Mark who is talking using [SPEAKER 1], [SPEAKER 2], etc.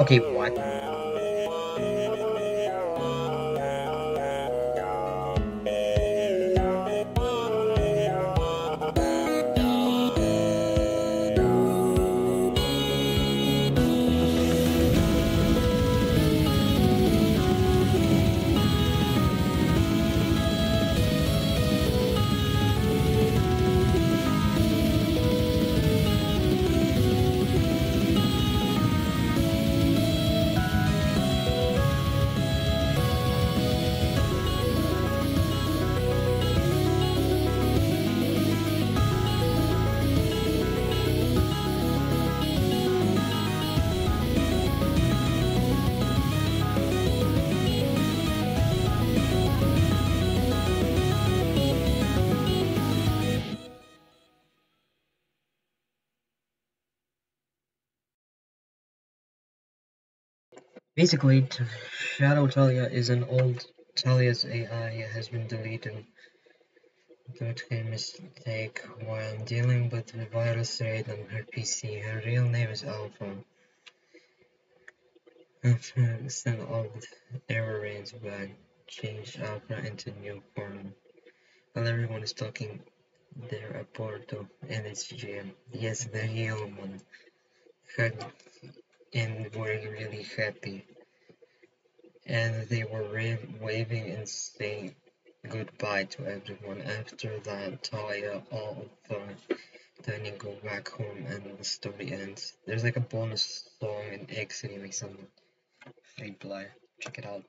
[SPEAKER 1] Okay, what? Basically, Shadow TaeYai is an old TaeYai's AI has been deleted due to a mistake while dealing with the virus raid on her PC. Her real name is Alpha. After all the error raids back, change Alpha into new form. While everyone is talking their Porto and its GM. Yes, the real one. And were really happy. And they were waving and saying goodbye to everyone. After that, TaeYai, all of them, then go back home and the story ends. There's like a bonus song in X anyway, some free play. Check it out.